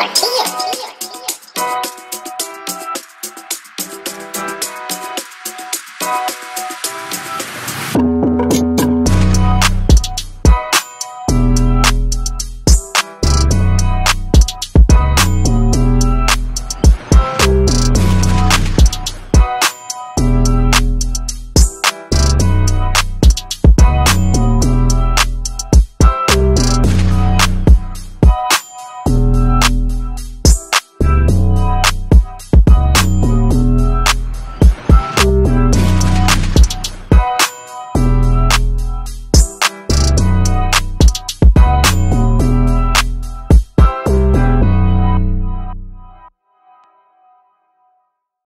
for tea